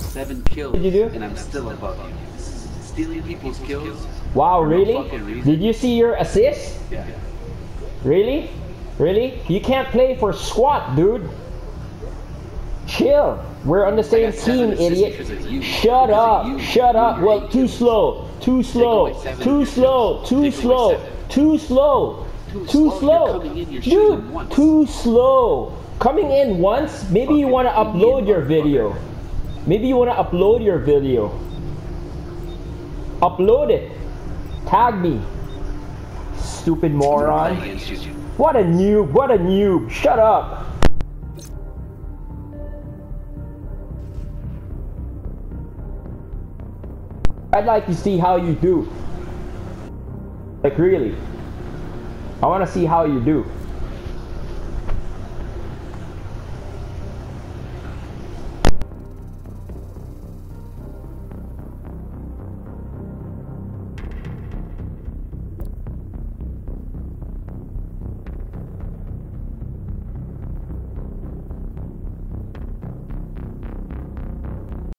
seven kills, Did you do? and I'm still above you. Stealing people's kills. Wow, for no really? Did you see your assist? Yeah. Really? Really? You can't play for squat, dude. Chill. We're on the same team, idiot. because of you. Shut up. Shut up. Well, too slow. Too slow. Too slow. Too slow. Too slow. Too slow. Dude, too slow. Coming in once, maybe you want to upload your video. Maybe you want to upload your video. Upload it. Tag me. Stupid moron. play against you. What a noob, what a noob. Shut up. I'd like to see how you do. Like really. I want to see how you do.